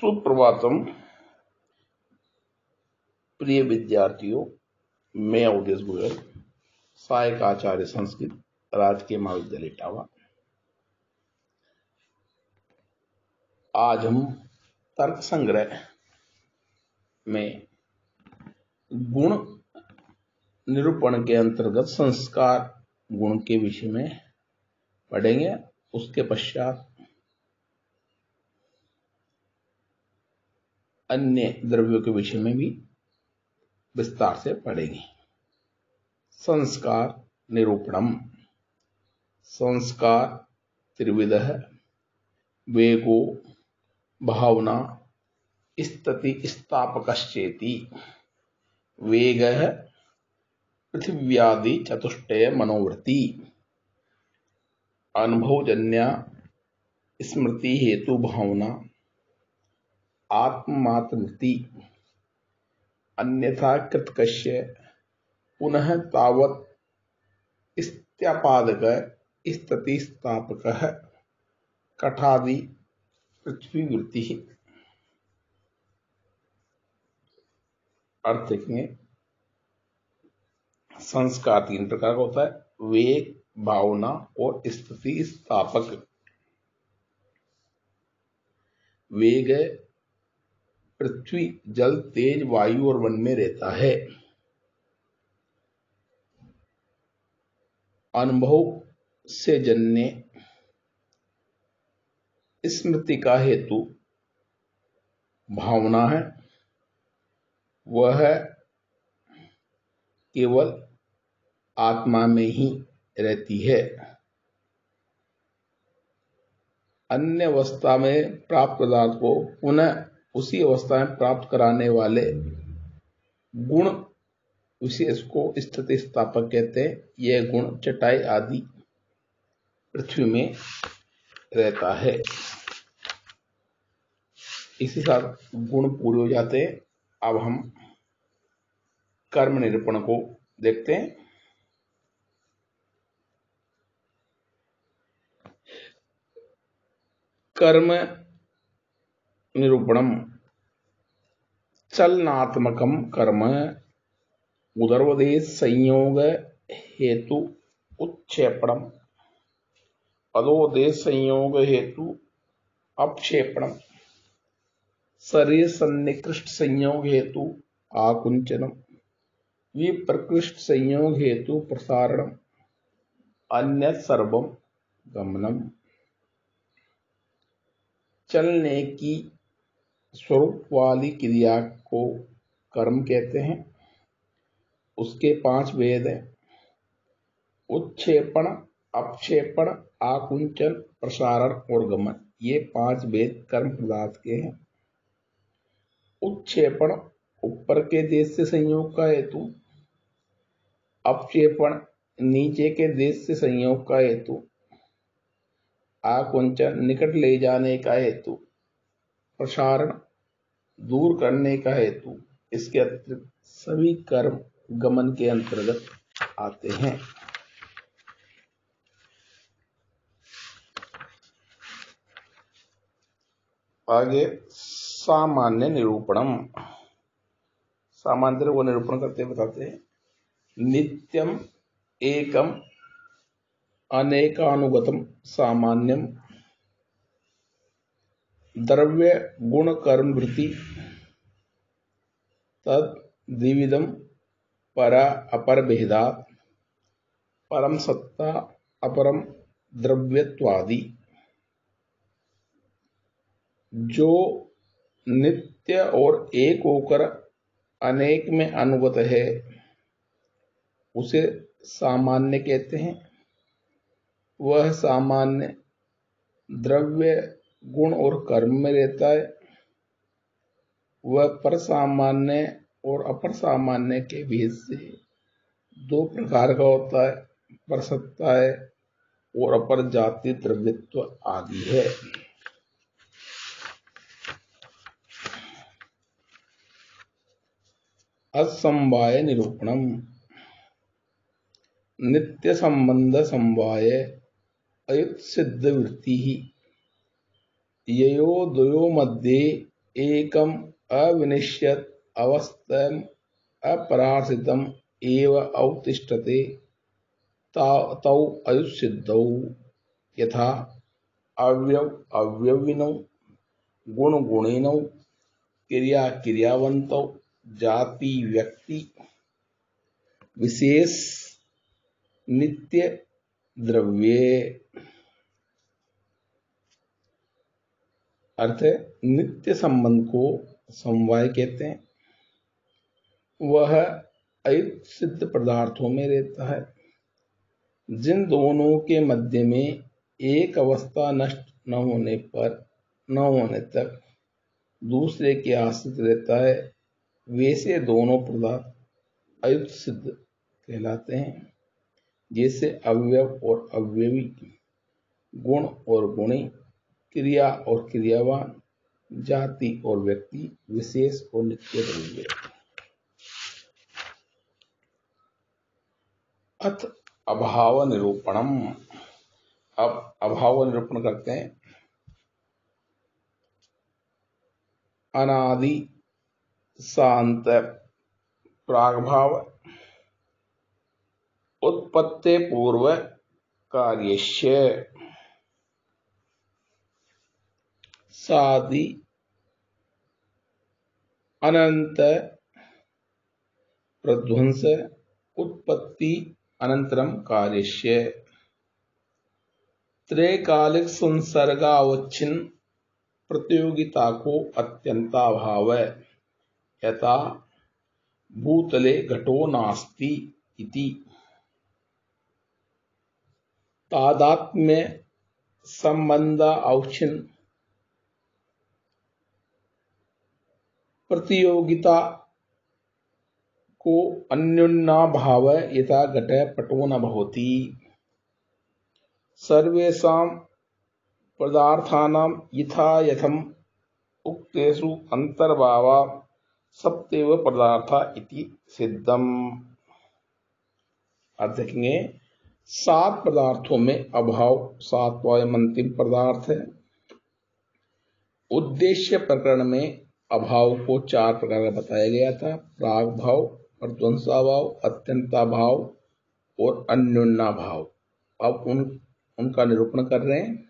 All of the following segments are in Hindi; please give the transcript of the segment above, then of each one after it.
सुप्रभातम। प्रिय विद्यार्थियों, मैं अवधेश गोयल, सहायक आचार्य संस्कृत, राजकीय महाविद्यालय इटावा आज हम तर्क संग्रह में गुण निरूपण के अंतर्गत संस्कार गुण के विषय में पढ़ेंगे। उसके पश्चात अन्य द्रव्यों के विषय में भी विस्तार से पढ़ेंगे। संस्कार निरूपणम। संस्कार त्रिविध, वेगो, भावना स्थिति स्थापकश्चेति। वेग, पृथिव्यादि चतुष्टय मनोवृत्ति। अनुभवजन्य, स्मृति हेतु भावना। आत्ममात्रवृत्ति अन्यथा कृतकश्य पुनः तावत् स्थिति स्थापक कठादि पृथ्वी वृत्ति अर्थ देखेंगे संस्कार तीन प्रकार का होता है, वेग, भावना और स्थिति स्थापक। वेग पृथ्वी, जल, तेज, वायु और वन में रहता है। अनुभव से जन्य स्मृति का हेतु भावना है। वह केवल आत्मा में ही रहती है। अन्य अवस्था में प्राप्त पदार्थ को पुनः उसी अवस्था में प्राप्त कराने वाले गुण विशेष को स्थिति स्थापक कहते हैं। यह गुण चटाई आदि पृथ्वी में रहता है। इसी साथ गुण पूरे हो जाते हैं। अब हम कर्म निरूपण को देखते हैं। कर्म निरूपणम। चलनात्मकम कर्म उदरवदेश संयोग हेतु उत्क्षेपणम अधोदेश संयोग हेतु अपक्षेपणम शरीर सन्निकृष्ट संयोग हेतु आकुंचनम विप्रकृष्ट संयोग हेतु प्रसारणम। अन्य सर्वम गमनम। चलने की स्वरूप वाली क्रिया को कर्म कहते हैं। उसके पाँच वेद हैं। उत्क्षेपण अपक्षेपण, आकुंचन, प्रसारण और गमन, ये पाँच वेद कर्म पदार्थ के हैं। उत्क्षेपण ऊपर के देश से संयोग का हेतु। अपक्षेपण, नीचे के देश से संयोग का हेतु। आकुंचन, निकट ले जाने का हेतु। प्रसारण दूर करने का हेतु इसके अतिरिक्त सभी कर्म गमन के अंतर्गत आते हैं। आगे सामान्य निरूपणम। सामान्य वो निरूपण करते बताते हैं। नित्यम, एकम, अनेकानुगतम, सामान्यम द्रव्य गुण कर्म वृत्ति तद द्विविधम परा अपर भेदा परम सत्ता अपरम द्रव्यत्वादि। जो नित्य और एक होकर अनेक में अनुगत है, उसे सामान्य कहते हैं। वह सामान्य द्रव्य गुण और कर्म में रहता है। वह पर सामान्य और अपर सामान्य के भेद से दो प्रकार का होता है पर सत्ता है और अपर जाति द्रव्यत्व आदि है। असमवाय निरूपणम। नित्य संबंध समवाय अयुत सिद्ध वृत्ति ही। यो द्वयो मध्ये एकम अविनिश्यत अवस्थम अपरार्थितम एव अवतिष्ठते तौ अयुसिद्धौ यथा अव्यव, अव्यविनौ गुण गुणिनौ क्रिया क्रियावंत जाति व्यक्ति विशेष नित्य द्रव्य अर्थ नित्य संबंध को समवाय कहते हैं। वह अयुक्त सिद्ध पदार्थों में रहता है। जिन दोनों के मध्य में एक अवस्था नष्ट न होने पर, न होने तक दूसरे के आश्रित रहता है वैसे दोनों पदार्थ अयुक्त सिद्ध कहलाते हैं जैसे अवयव और अवयवी गुण और गुणी क्रिया और क्रियावान, जाति और व्यक्ति, विशेष और नित्य बनेंगे अथ अभाव निरूपणम अब अभाव निरूपण करते हैं। अनादि, शांत, प्रागभाव उत्पत्ति पूर्व कार्यस्य। सादि अनंत प्रध्वंस, उत्पत्ति अनंतरम कार्यस्य। त्रैकालिक संसर्गावच्छिन्न प्रतियोगिता को अत्यंताभाव, यथा भूतले घटो नास्ति इति। तादात्म्य संबंध औच्छिन्न प्रतियोगिता को अन्योन्ना भाव यथा घट पटो न भवती। सर्वेशा पदार्थानां यथा यथम उक्तेषु अंतर्भाव सप्तेव पदार्थ इति सिद्धम। अर्थ देखेंगे सात पदार्थों में अभाव सातवां अंतिम पदार्थ है। उद्देश्य प्रकरण में अभाव को चार प्रकार का बताया गया था। प्राग भाव और ध्वंसाभाव अत्यंता भाव और अन्योन्ना भाव अब उन, उनका निरूपण कर रहे हैं।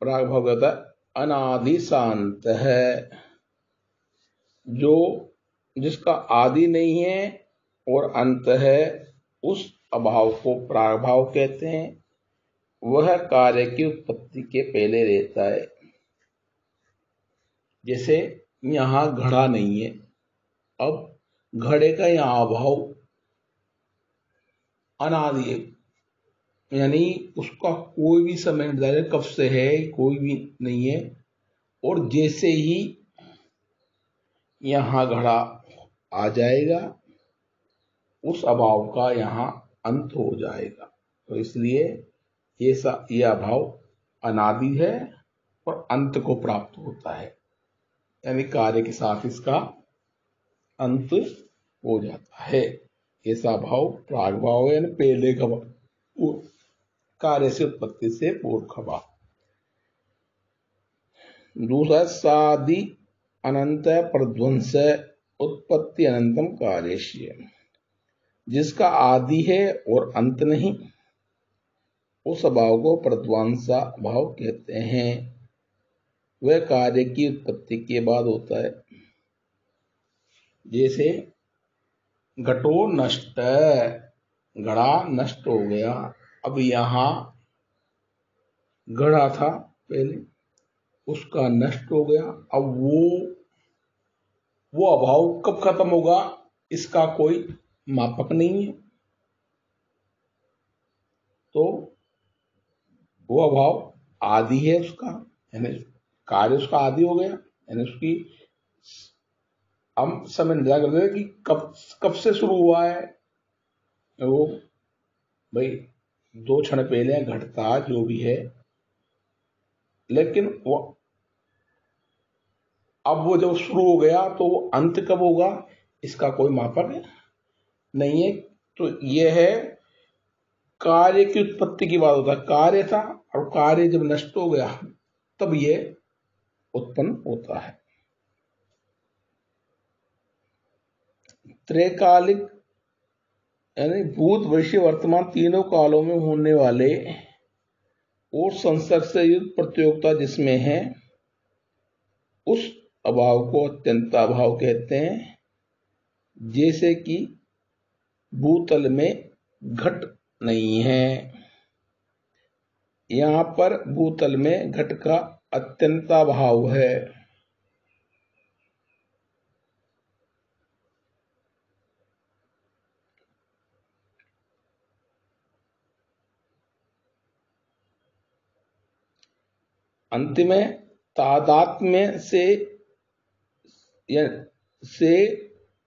प्राग भाव कहता है? अनादि शांत है। जो, जिसका आदि नहीं है और अंत है, उस अभाव को प्राग भाव कहते हैं। वह कार्य की उत्पत्ति के पहले रहता है। जैसे यहाँ घड़ा नहीं है। अब घड़े का यहाँ अभाव, अनादि है। यानी उसका कोई भी समय निर्धारित कब से है, कोई भी नहीं है। और जैसे ही यहाँ घड़ा आ जाएगा, उस अभाव का यहाँ अंत हो जाएगा। तो इसलिए ये सा, ये अभाव अनादि है और अंत को प्राप्त होता है। यानी कार्य के साथ इसका अंत हो जाता है। ऐसा भाव प्राग भाव यानी पहले का भाव कार्य से उत्पत्ति से पूर्व खबा दूसरा, सादि अनंत प्रध्वंस उत्पत्ति अनंतम कार्य जिसका आदि है और अंत नहीं, उस भाव को प्रध्वंसा भाव कहते हैं। वह कार्य की उत्पत्ति के बाद होता है। जैसे घटो नष्ट, घड़ा नष्ट हो गया। अब यहाँ घड़ा था पहले, उसका नष्ट हो गया। अब वो वो अभाव कब खत्म होगा, इसका कोई मापक नहीं है। तो वो अभाव आदि है उसका यानी कार्य उसका आदि हो गया। यानी उसकी हम समय निर्धार करते कि कब कब से शुरू हुआ है? वो, भाई, दो क्षण पहले घटता जो भी है। लेकिन वो, अब वो जब शुरू हो गया तो वो अंत कब होगा, इसका कोई मापक नहीं है। तो ये है, कार्य की उत्पत्ति की बात होता है। कार्य था और कार्य जब नष्ट हो गया, तब ये उत्पन्न होता है। त्रैकालिक यानी भूत भविष्य वर्तमान तीनों कालों में होने वाले और संसर्ग से युद्ध प्रतियोगिता जिसमें है, उस अभाव को अत्यंत अभाव कहते हैं, जैसे कि भूतल में घट नहीं है। यहाँ पर भूतल में घट का अत्यंता भाव है। अंत में तादात्म्य से से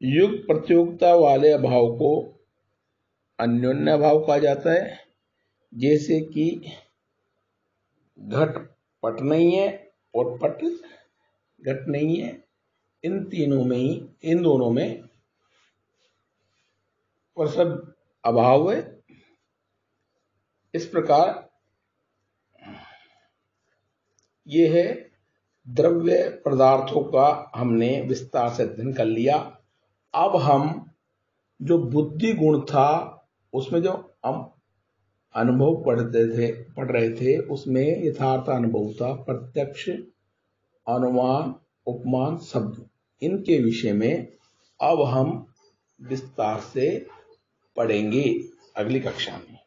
युग प्रतियोगिता वाले अभाव को अन्योन्य अभाव कहा जाता है, जैसे कि घट पट नहीं है और पट, घट नहीं है। इन तीनों में ही, इन दोनों में प्रसव अभाव है। इस प्रकार ये है द्रव्य पदार्थों का हमने विस्तार से अध्ययन कर लिया। अब हम जो बुद्धि गुण था, उसमें जो हम अनुभव पढ़ते थे, पढ़ रहे थे, उसमें यथार्थ अनुभव था। प्रत्यक्ष, अनुमान, उपमान, शब्द, इनके विषय में अब हम विस्तार से पढ़ेंगे अगली कक्षा में।